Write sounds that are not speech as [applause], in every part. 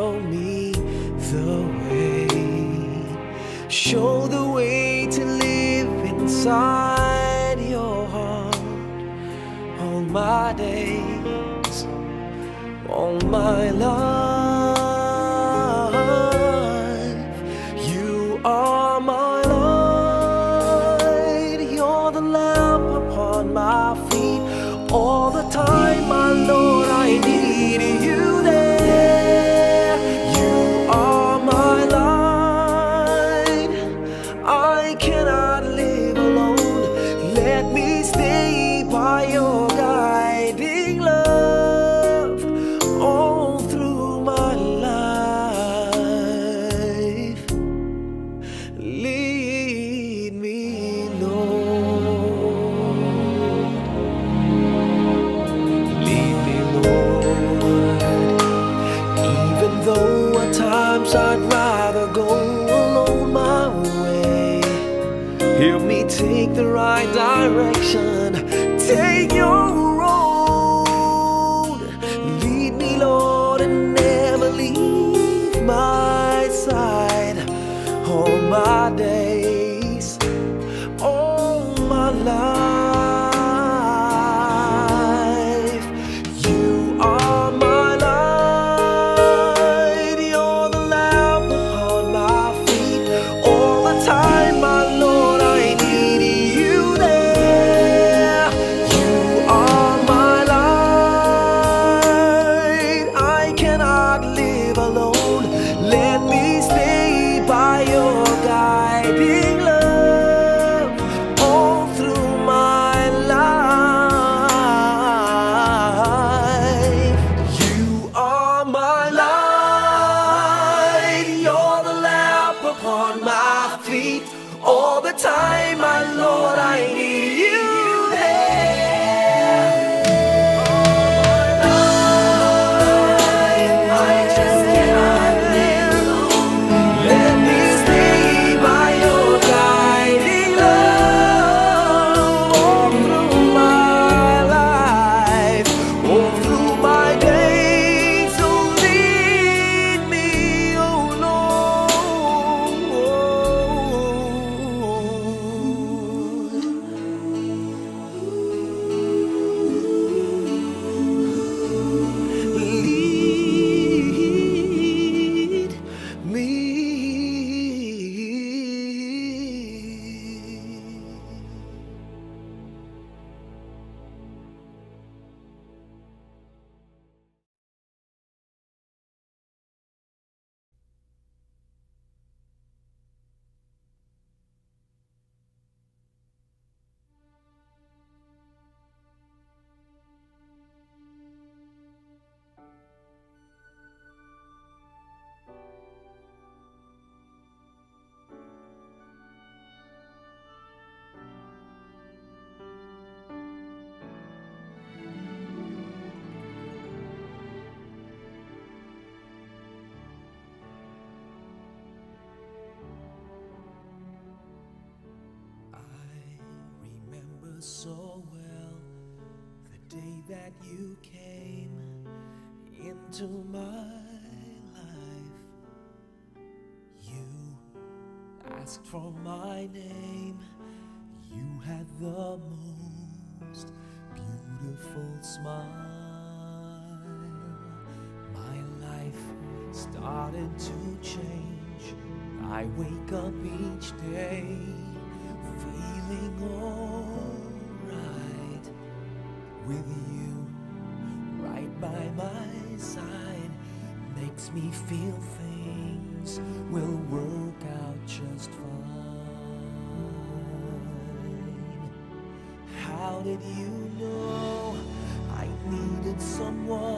show me the way. Show the way to live inside your heart. All my days, all my life. so well the day that you came into my life. You asked for my name, you had the most beautiful smile. My life started to change. I wake up each day feeling old with you right by my side makes me feel things will work out just fine. How did you know I needed someone?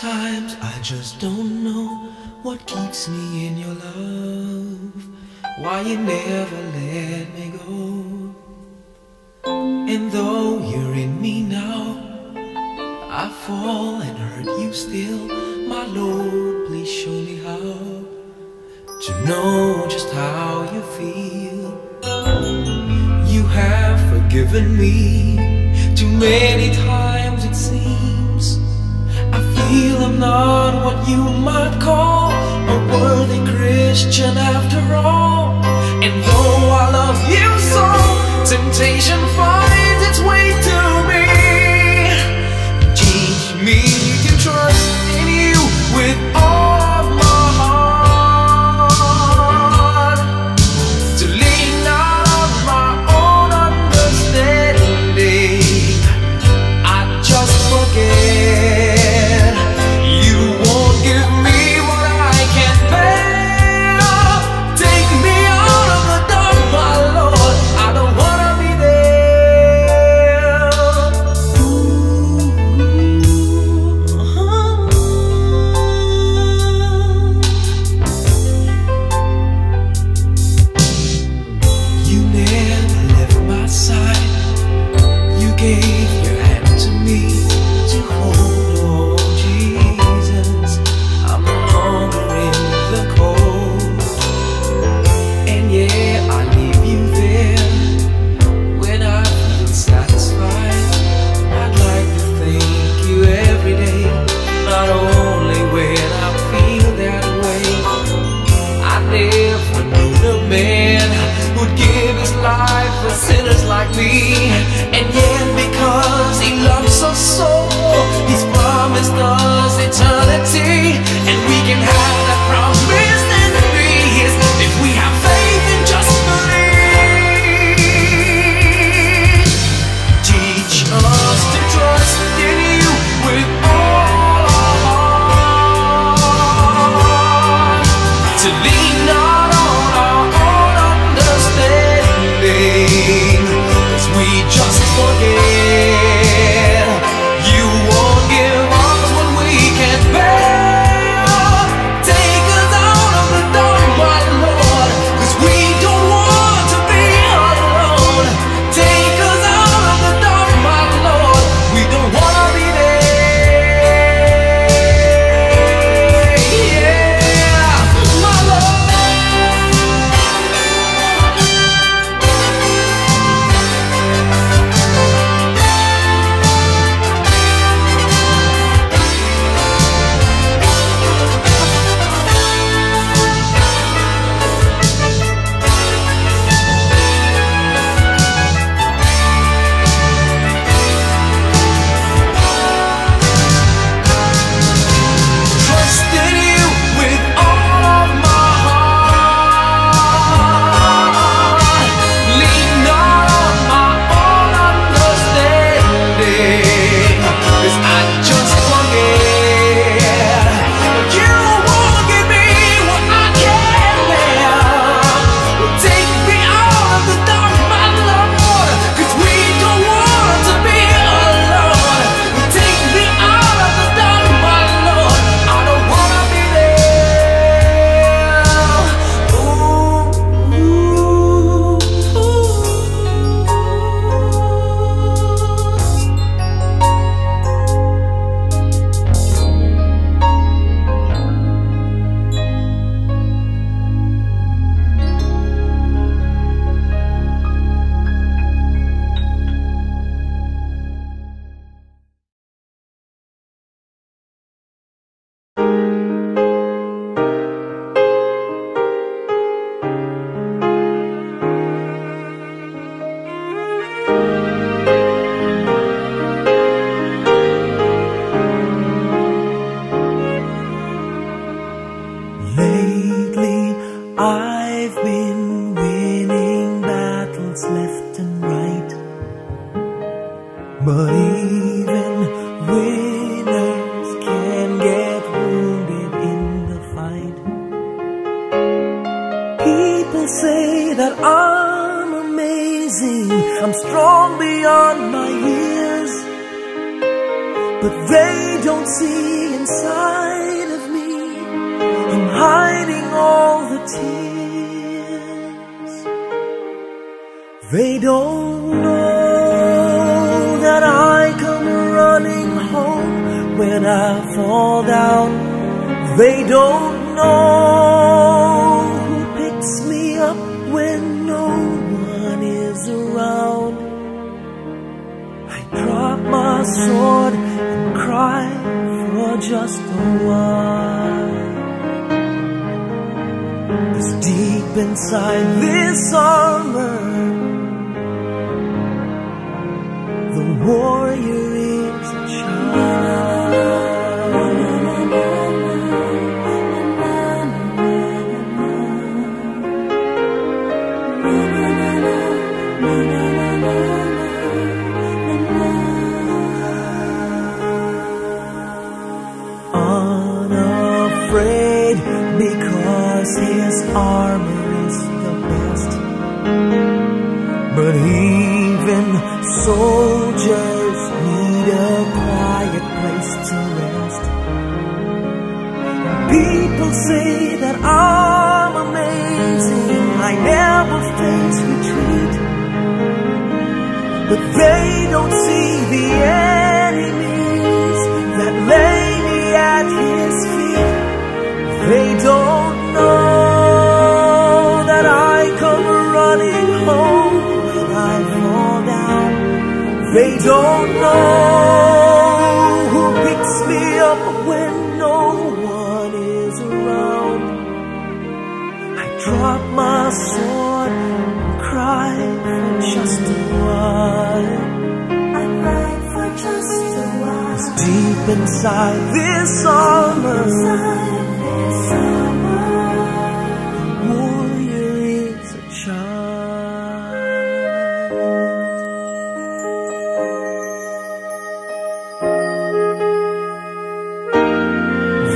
Sometimes I just don't know what keeps me in your love. Why you never let me go. And though you're in me now, I fall and hurt you still. My Lord, please show me how to know just how you feel. You have forgiven me too many times it seems feel I'm not what you might call a worthy Christian after all. And though I love you so, temptation finds its way to me. Teach me.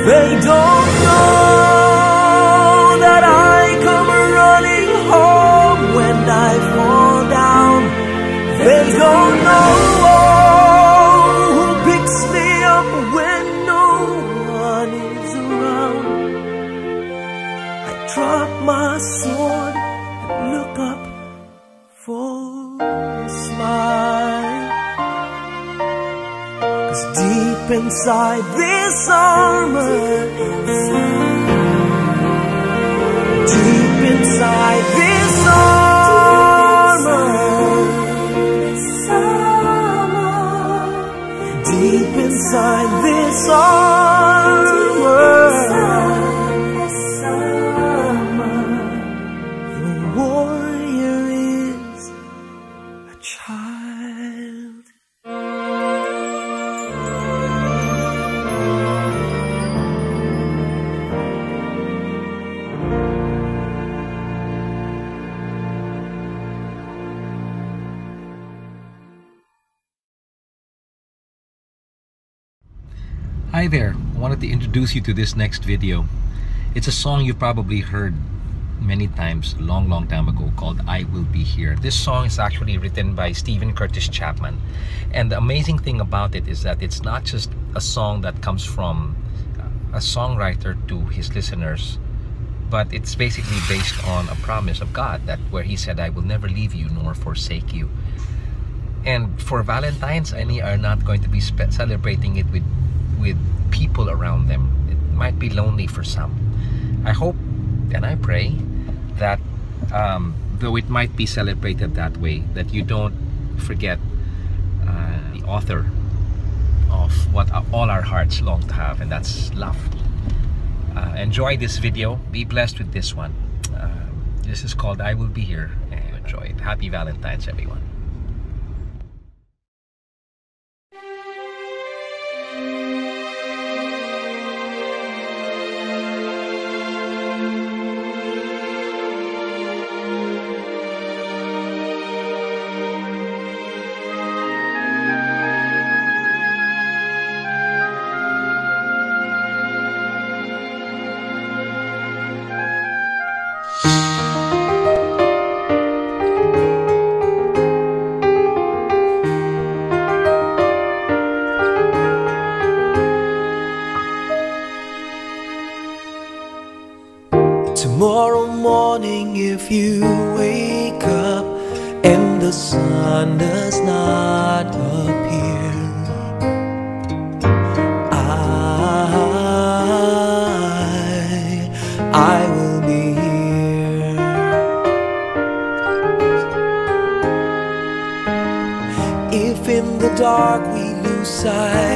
They don't inside this armor, deep inside this armor, deep inside this armor, introduce you to this next video. It's a song you've probably heard many times, long, long time ago, called I Will Be Here. This song is actually written by Steven Curtis Chapman. And the amazing thing about it is that it's not just a song that comes from a songwriter to his listeners, but it's basically based on a promise of God that where he said, I will never leave you nor forsake you. And for Valentine's, any are not going to be celebrating it with people around them. It might be lonely for some. I hope and I pray that um, though it might be celebrated that way, that you don't forget uh, the author of what all our hearts long to have, and that's love. Uh, enjoy this video. Be blessed with this one. Uh, this is called I Will Be Here. And enjoy it. Happy Valentine's, everyone. Tomorrow morning if you wake up and the sun does not appear I, I will be here. If in the dark we lose sight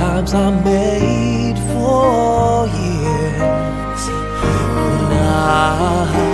times I made for years. I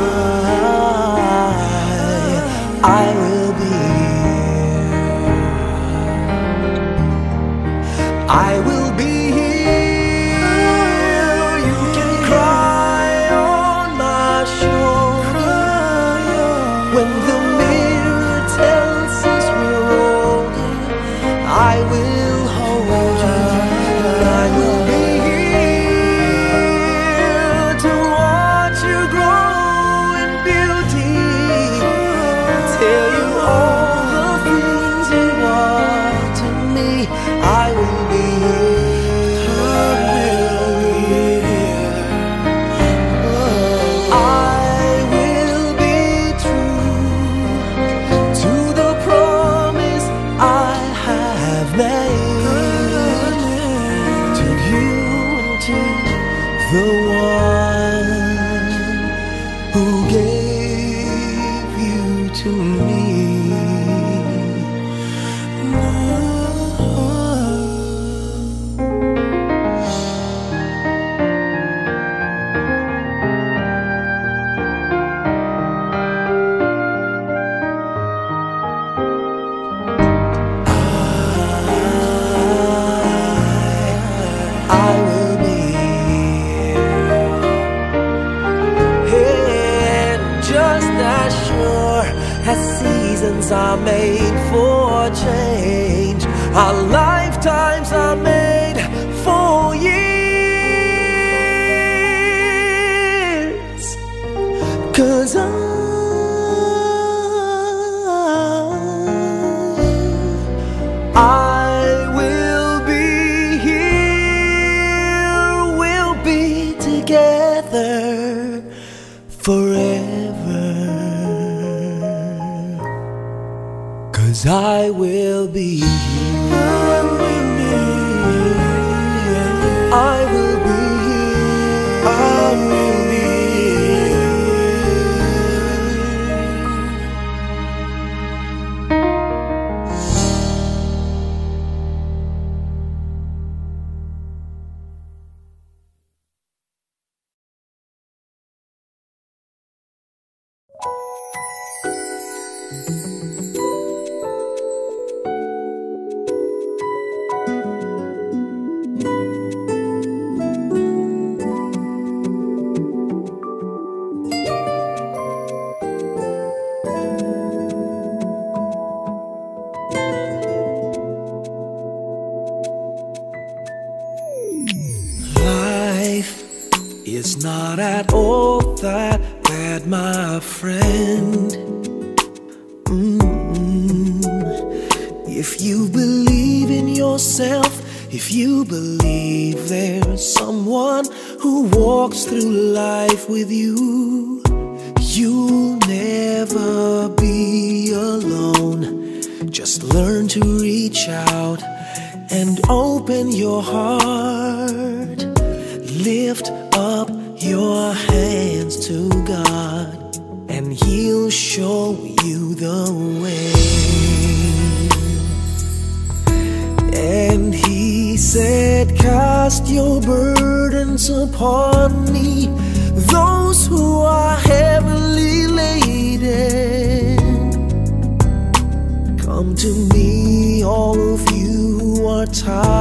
time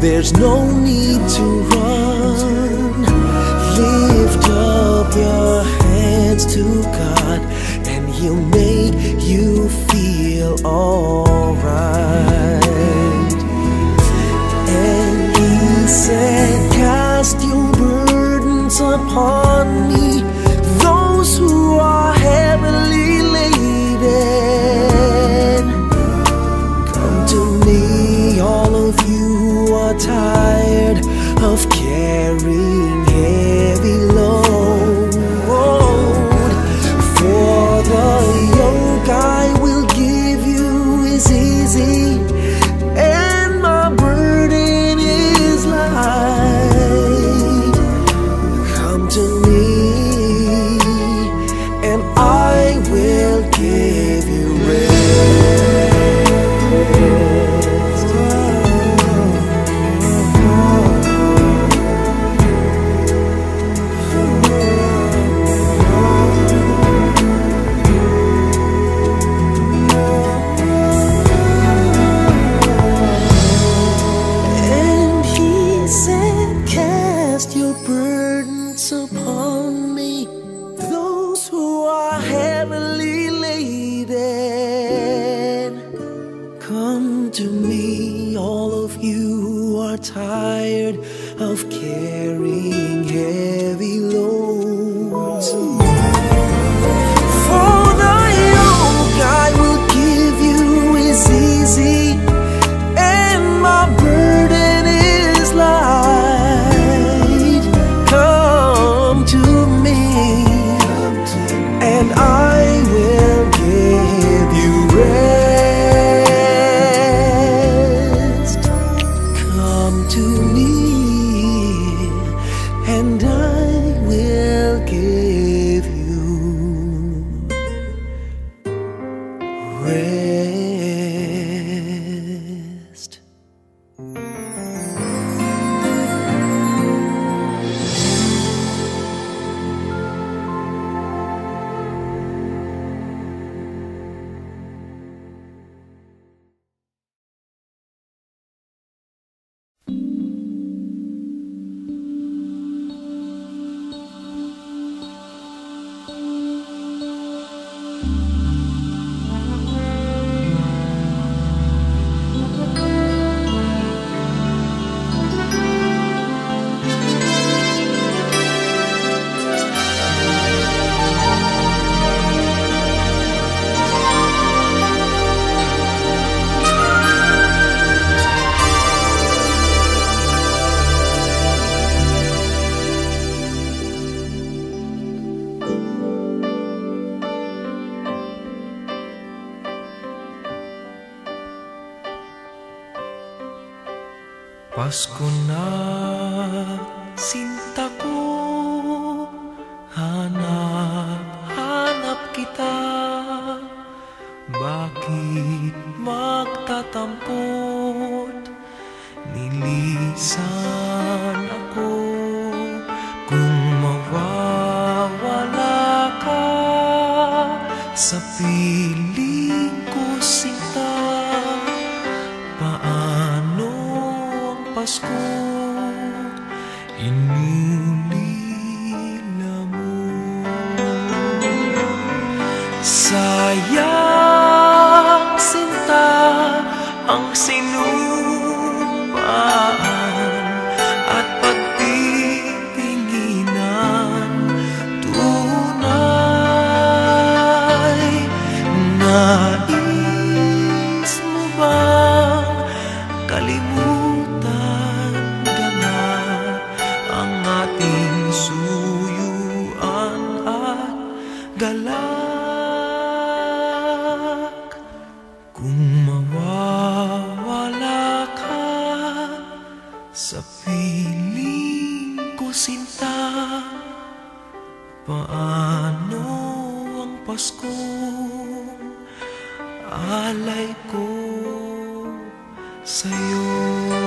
There's no need to run. Lift up your hands to God Música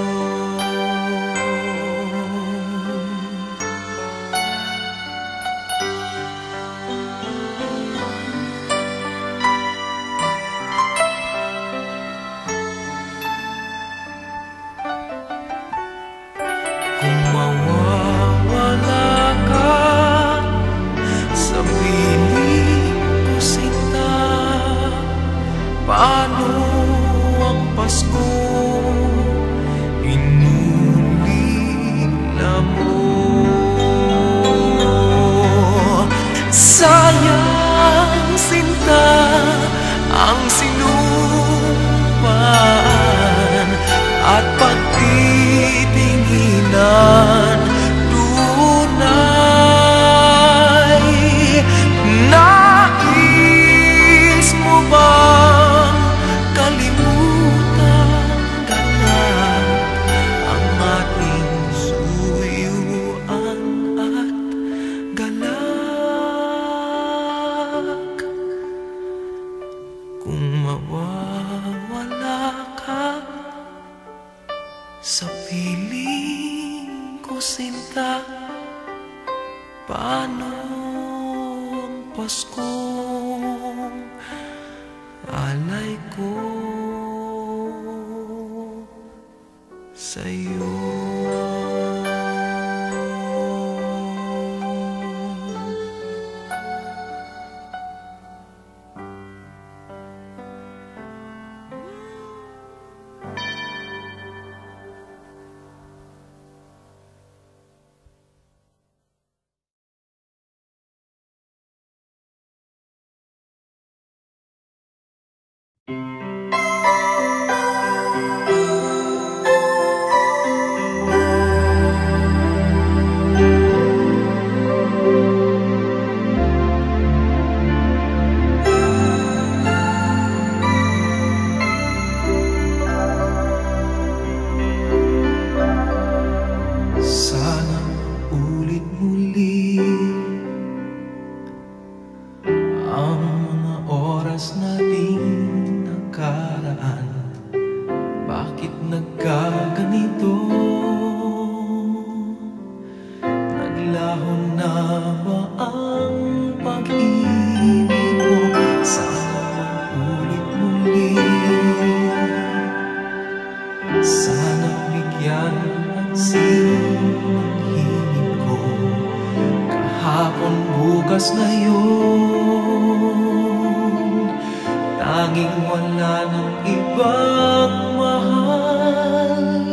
Laging wala ng ibang mahal.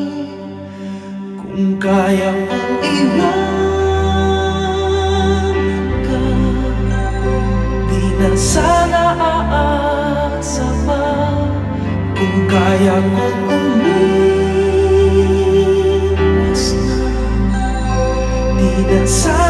Kung kaya kong iwan ka Di na sana aasa pa Kung kaya kong umiwas na Di na sana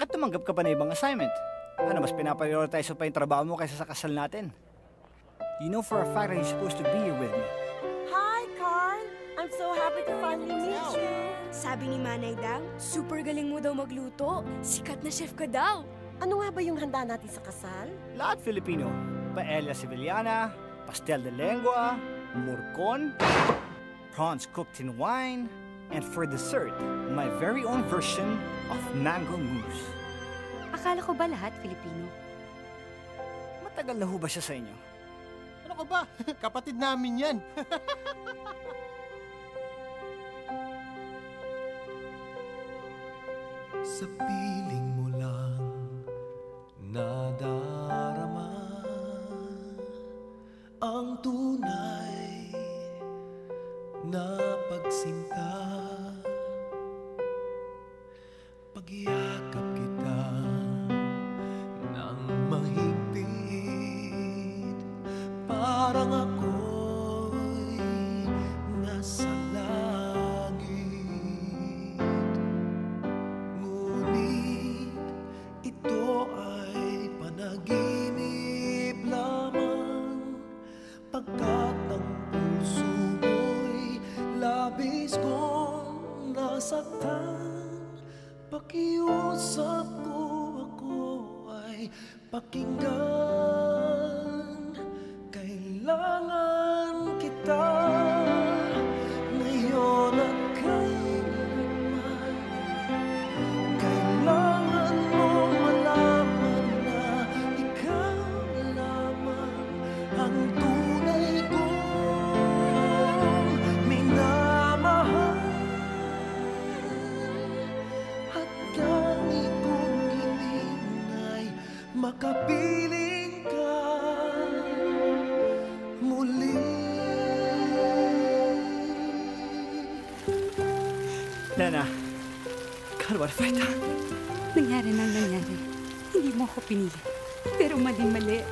Bakit tumanggap ka pa na ibang assignment? Ano, mas pinaprioritize mo pa yung trabaho mo kaysa sa kasal natin? You know for a fact that you're supposed to be here with me. Hi, Carl! I'm so happy to finally meet you. Sabi ni Manay daw, super galing mo daw magluto. Sikat na chef ka daw. Ano nga ba yung handa natin sa kasal? Lahat Filipino. Paella Sevillana, pastel de lengua, murcon, prawns cooked in wine, and for dessert, my very own version of mango mousse. Akala ko ba lahat Filipino? Matagal na ho ba siya sa inyo? Ano ka ba? [laughs] Kapatid namin yan. [laughs] Sa piling mo lang nadarama Ang tunay na pagsinta Pagyakap Pakiusap ko ako ay pakinggan Kapiling ka muli Lana, kalwar fight ha. Nangyari nang nangyari. Hindi mo ako pinili. Pero mali-mali.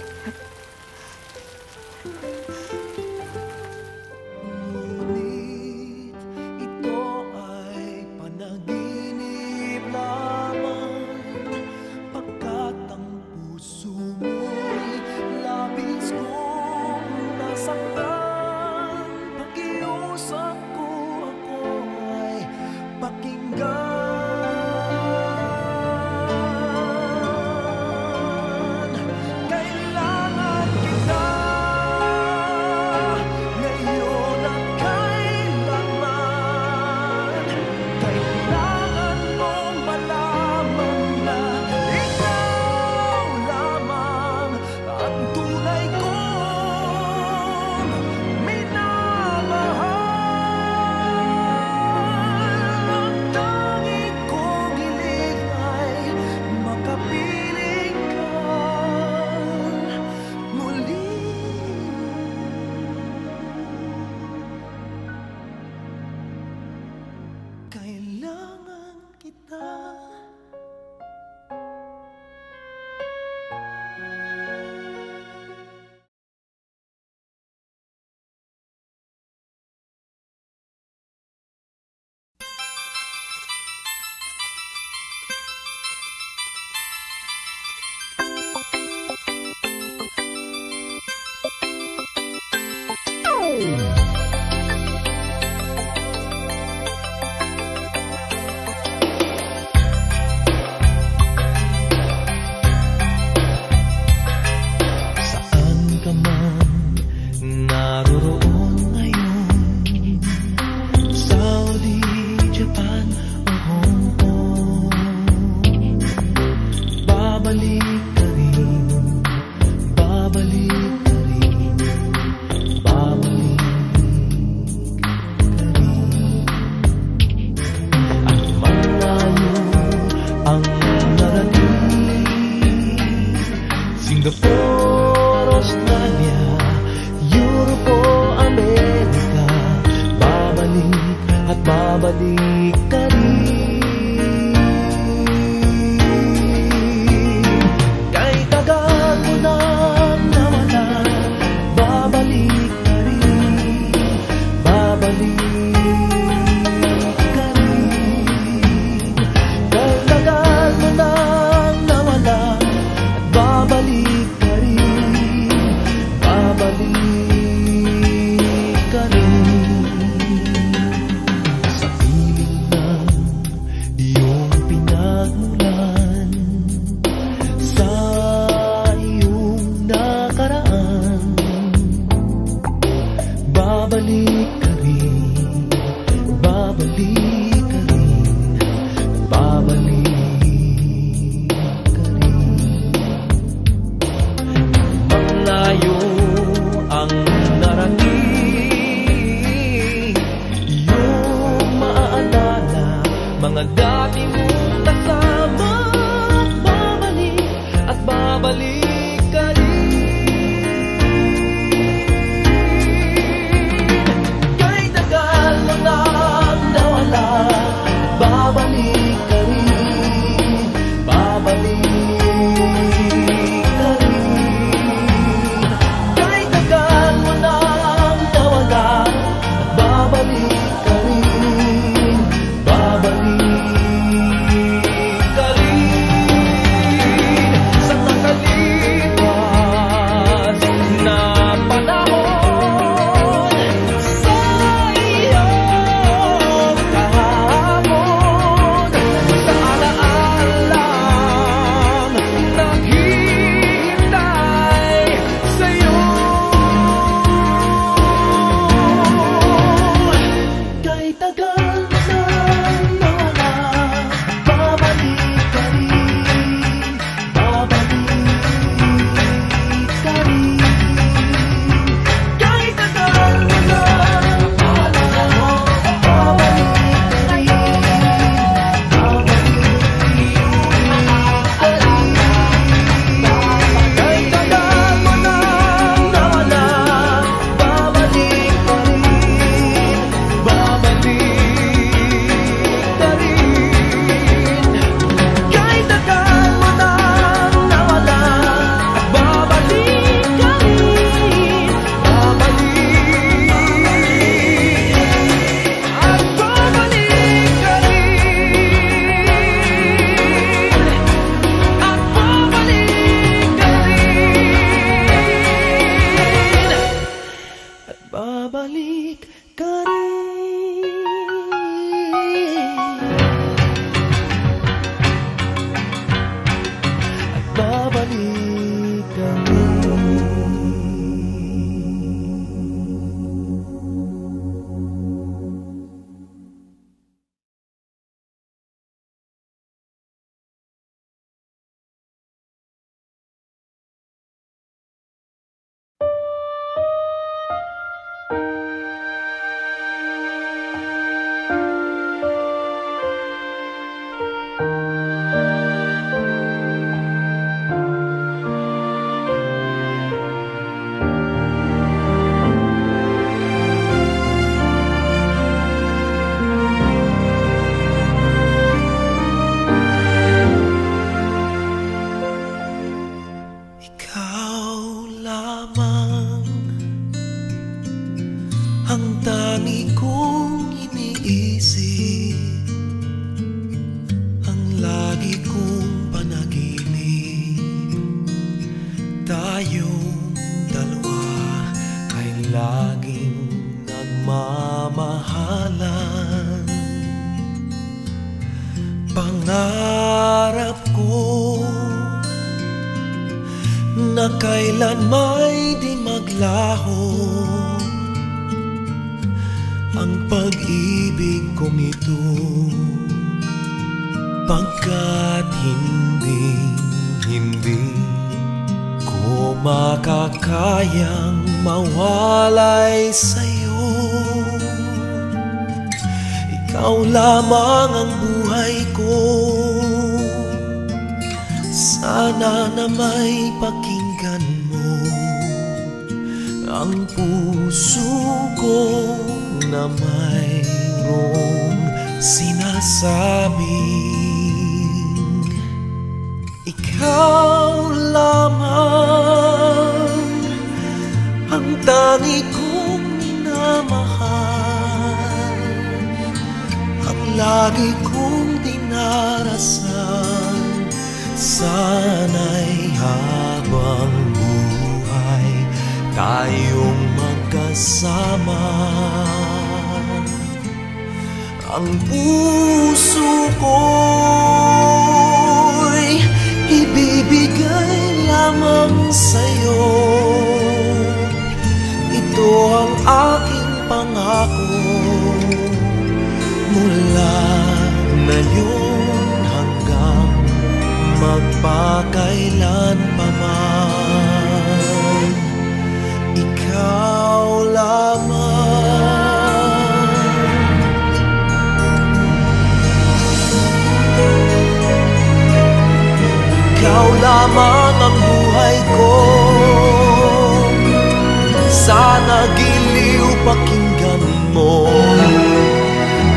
Sana giliw pakinggan mo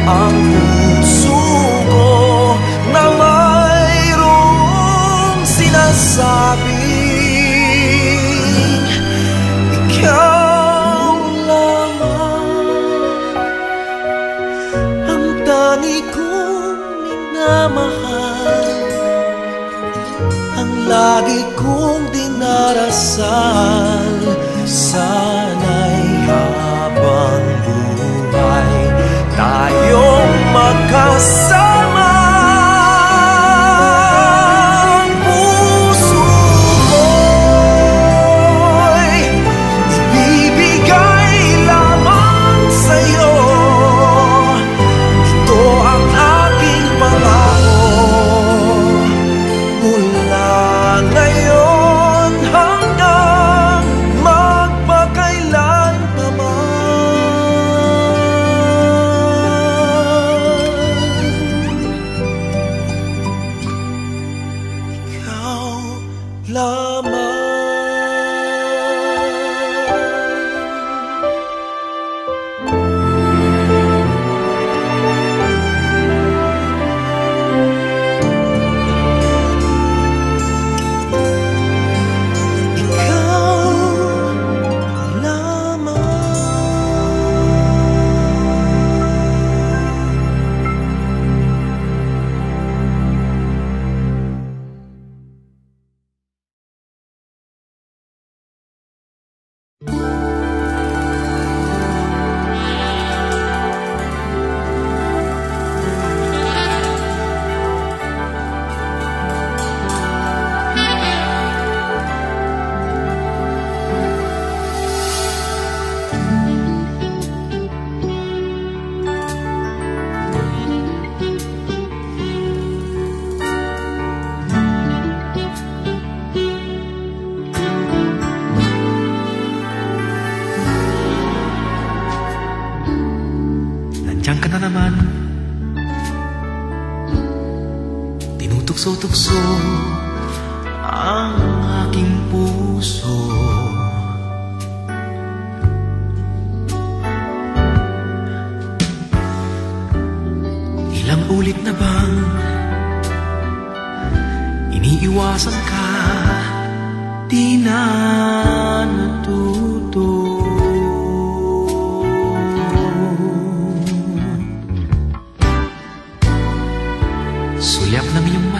Ang puso ko na mayroong sinasabi. Ikaw lamang ang tangi kong minamahal. Ang lagi kong dinarasal sa so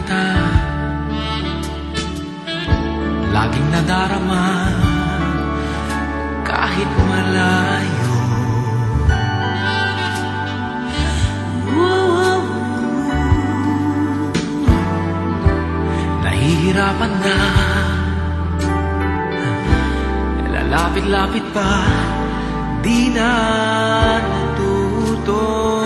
mata Laging nadarama Kahit malayo. Ooh. Nahihirapan na. Lalapit-lapit pa Di na natutunan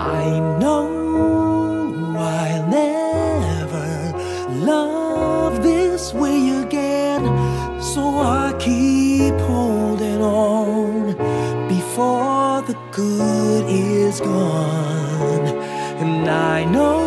I know I'll never love this way again, so I keep holding on before the good is gone. And I know.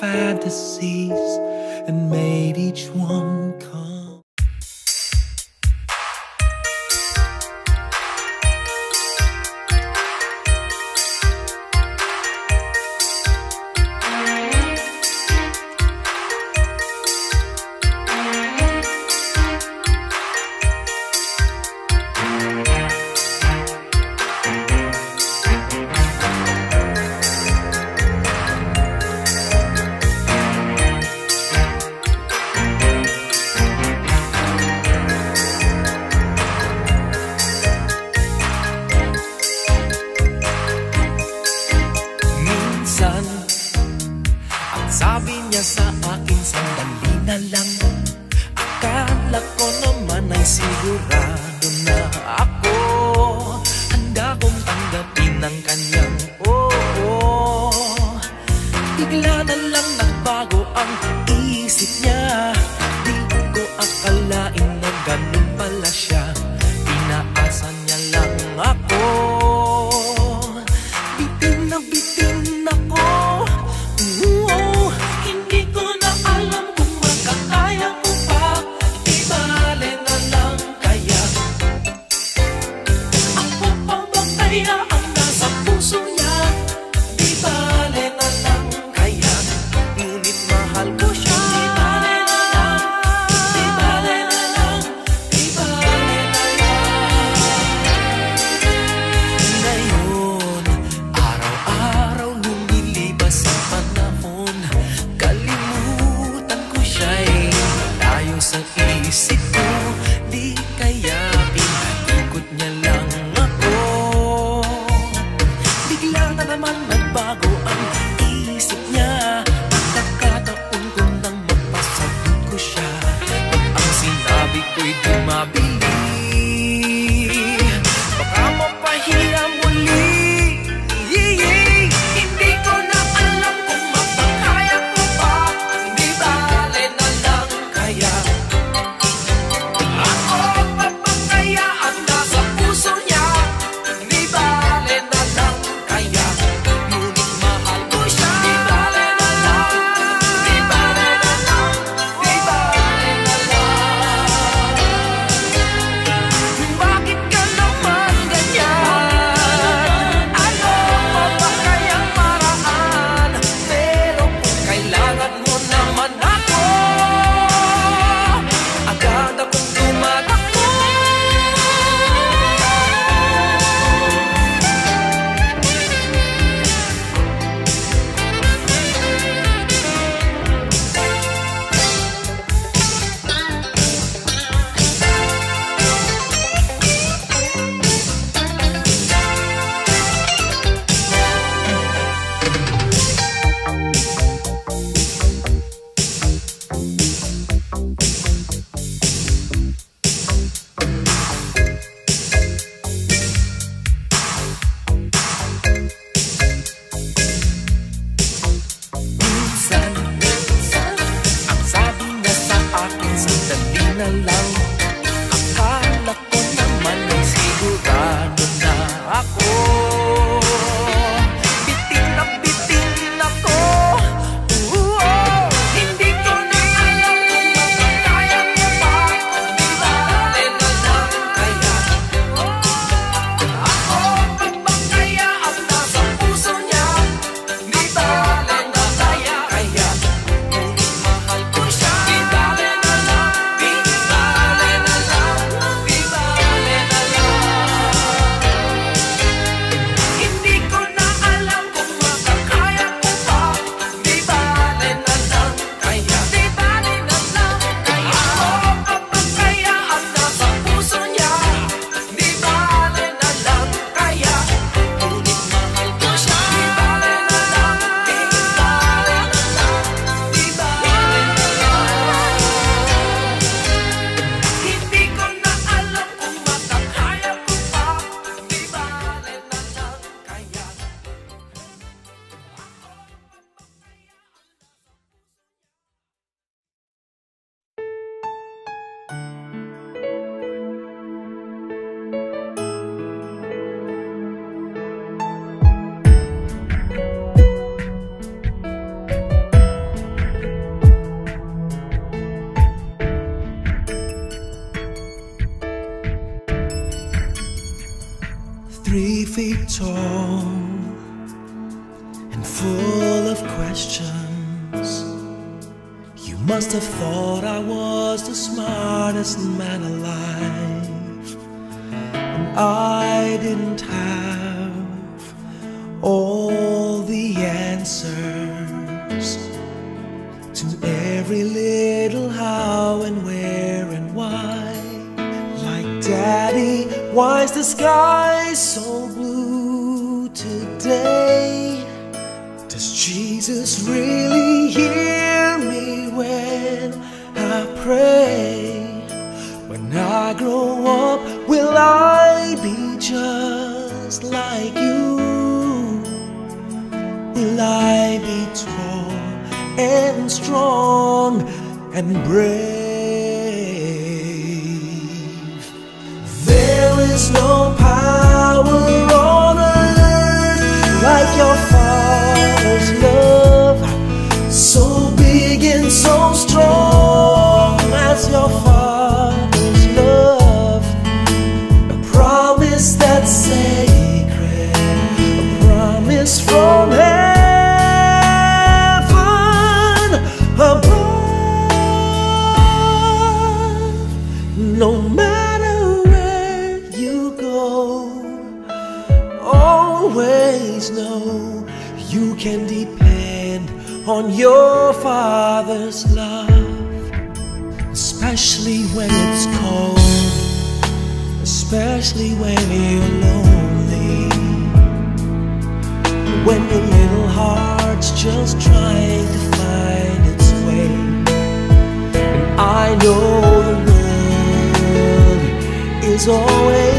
fantasies and made each one full of questions. You must have thought I was the smartest man alive, and I didn't have all the answers to every little how and where and why. Like, Daddy, why's the sky? Jesus really hear me when I pray? When I grow up, will I be just like you? Will I be tall and strong and brave? Father's love, especially when it's cold, especially when you're lonely, when your little heart's just trying to find its way. And I know the world is always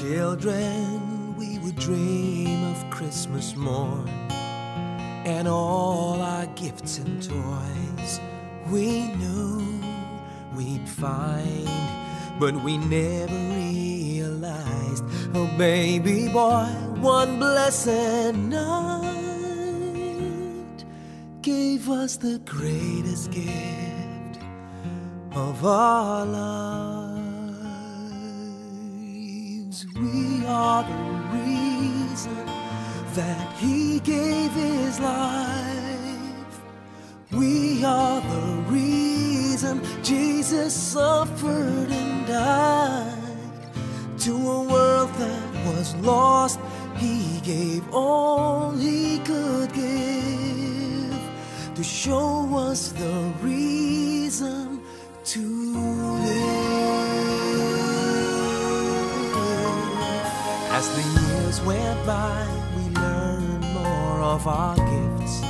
children, we would dream of Christmas morn and all our gifts and toys we knew we'd find, but we never realized, oh baby boy, one blessed night gave us the greatest gift of our lives. We are the reason that He gave His life. We are the reason Jesus suffered and died. To a world that was lost, He gave all He could give to show us the reason to live. As the years went by, we learned more of our gifts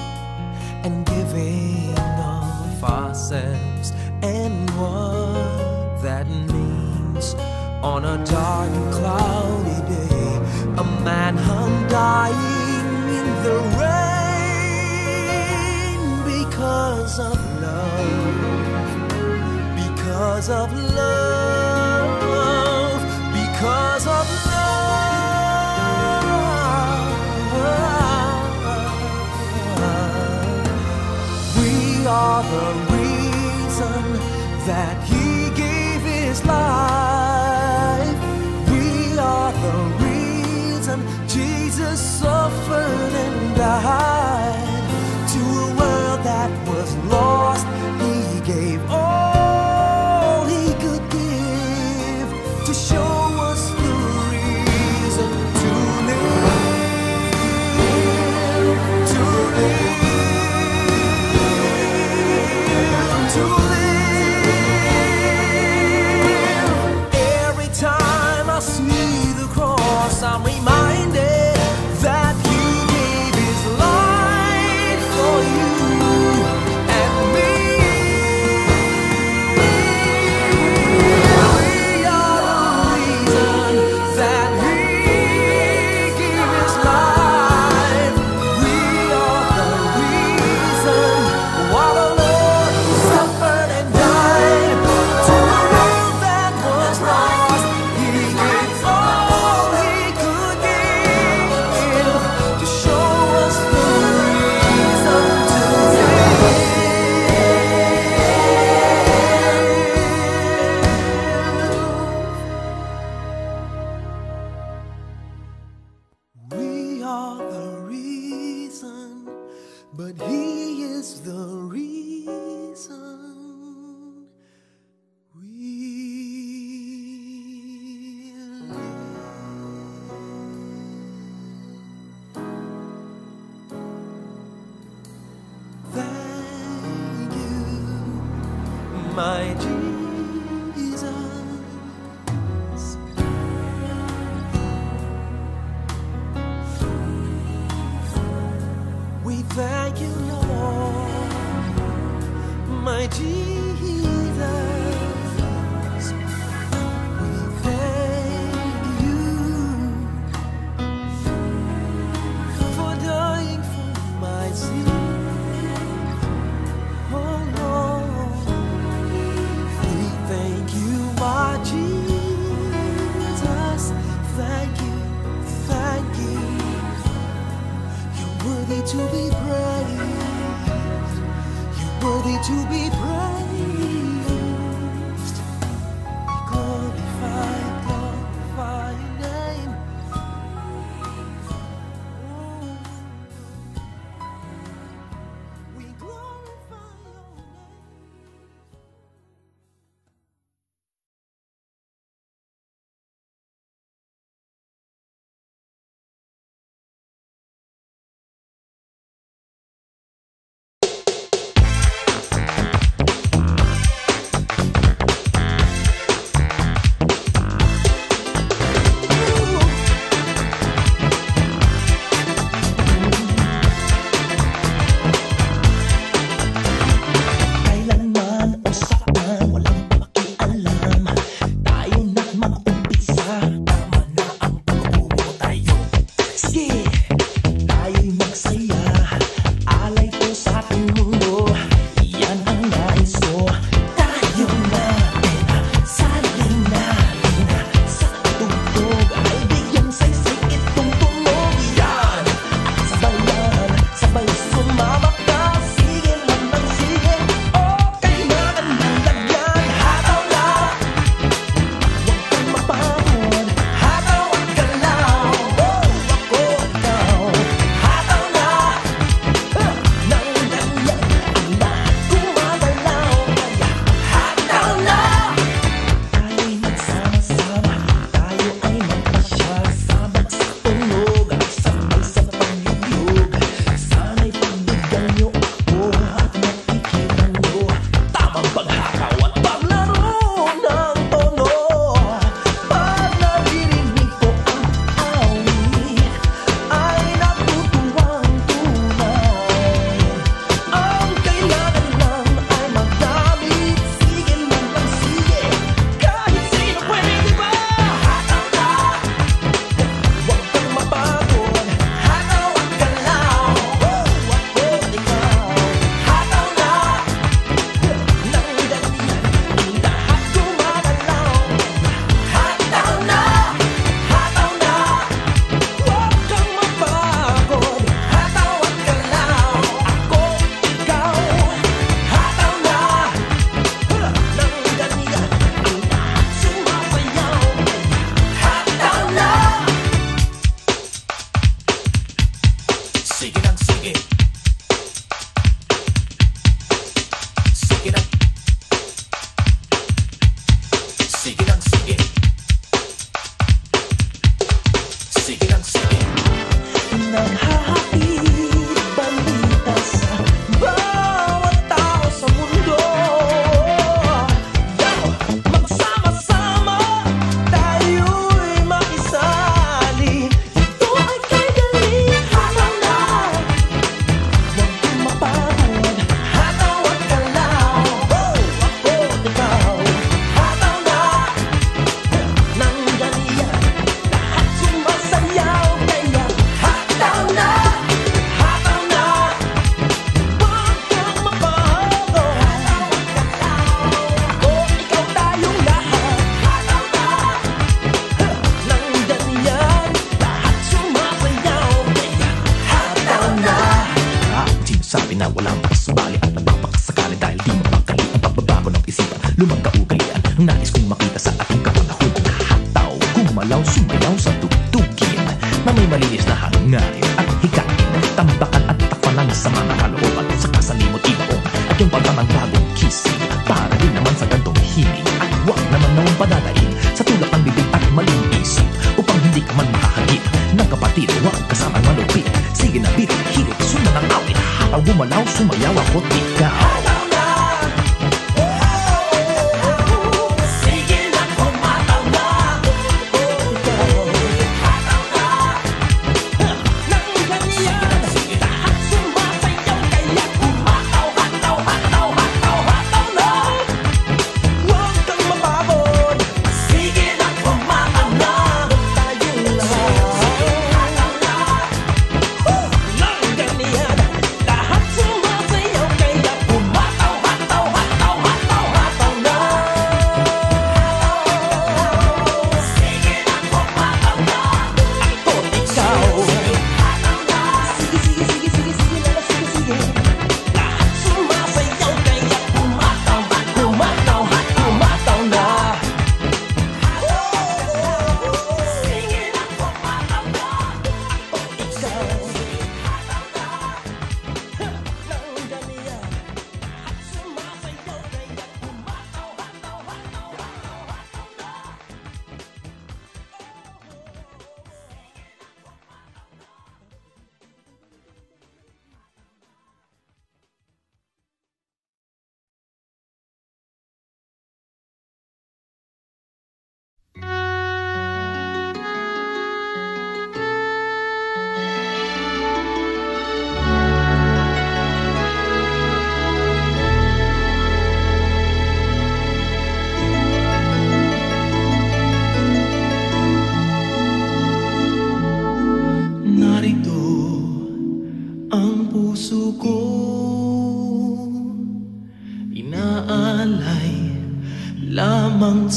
and giving of ourselves and what that means. On a dark and cloudy day, a man hung dying in the rain because of love, because of love. are the reason that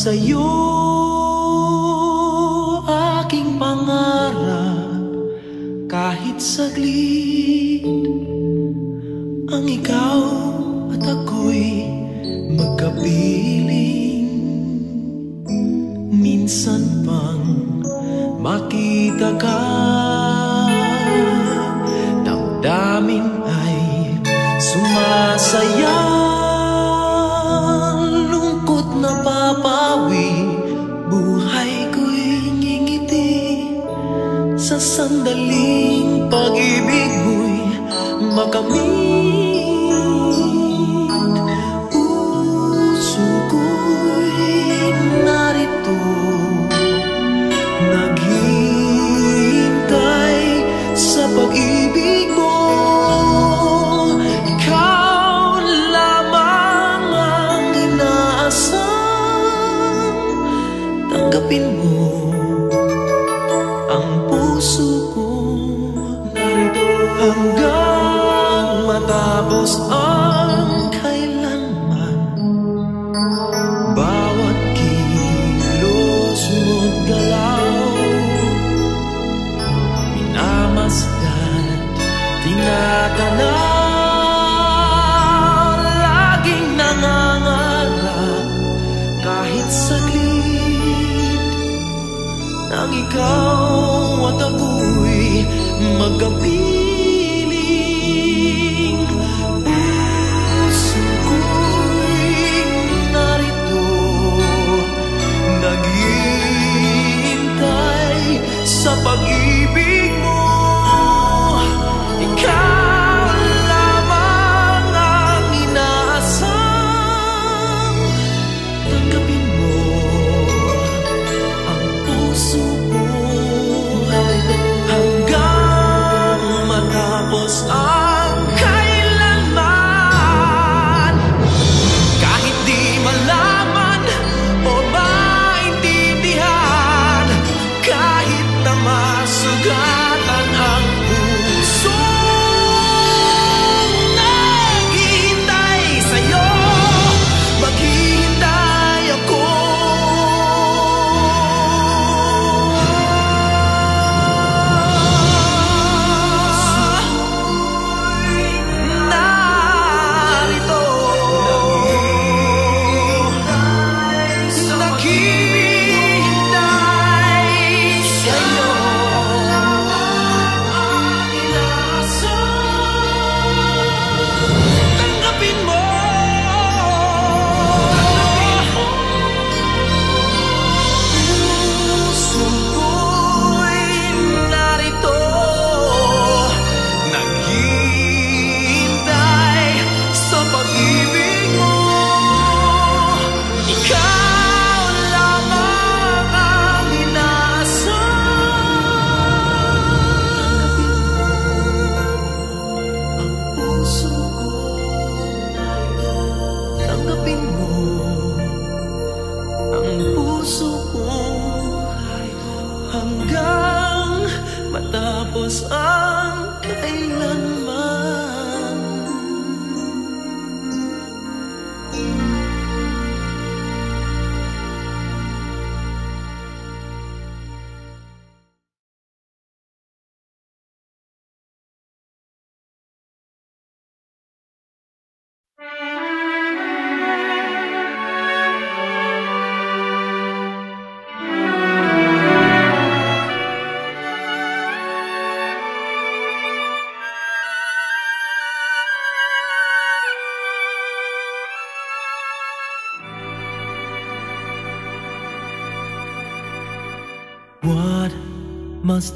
sa'yo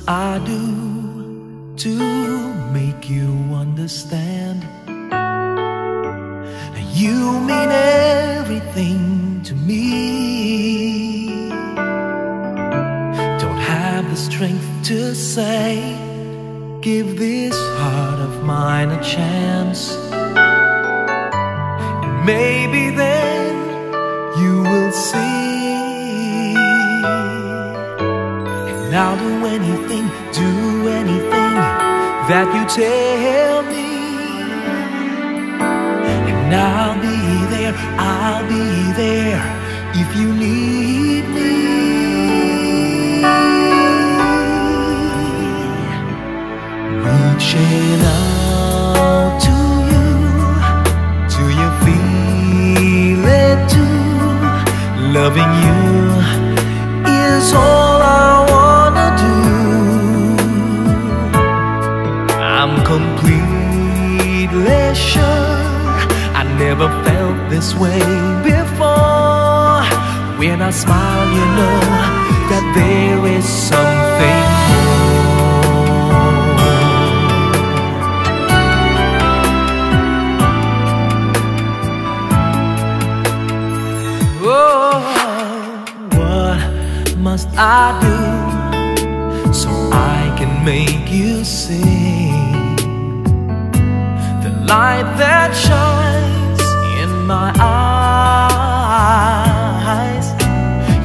I do sure I never felt this way before. When I smile, you know that there is something more. Oh, what must I do so I can make you see light that shines in my eyes?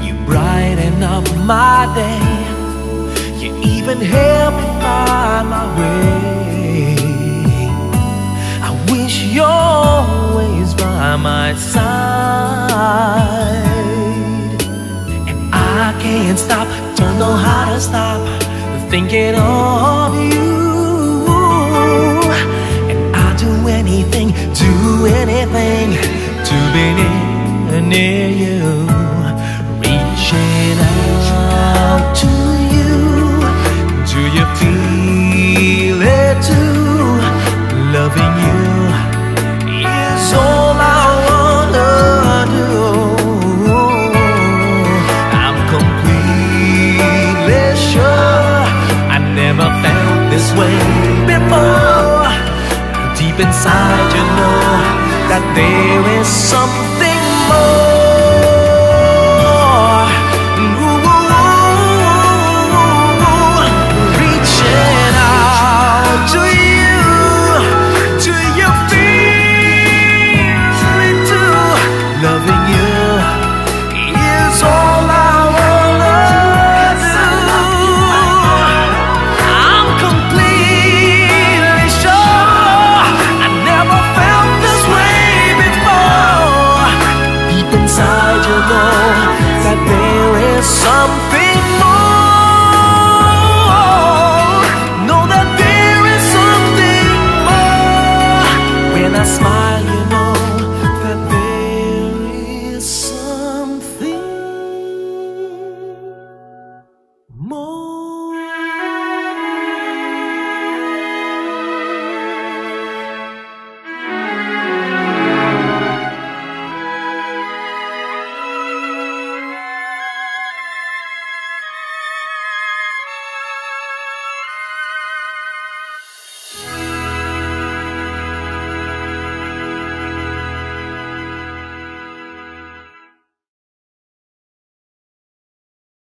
You brighten up my day, you even help me find my way. I wish you're always by my side. And I can't stop, don't know how to stop thinking of you. Do anything to be near, near you. Reaching out to you. Do you feel it too? Loving you is all I wanna do. I'm completely sure I never felt this way before. Deep inside, you know that there is something.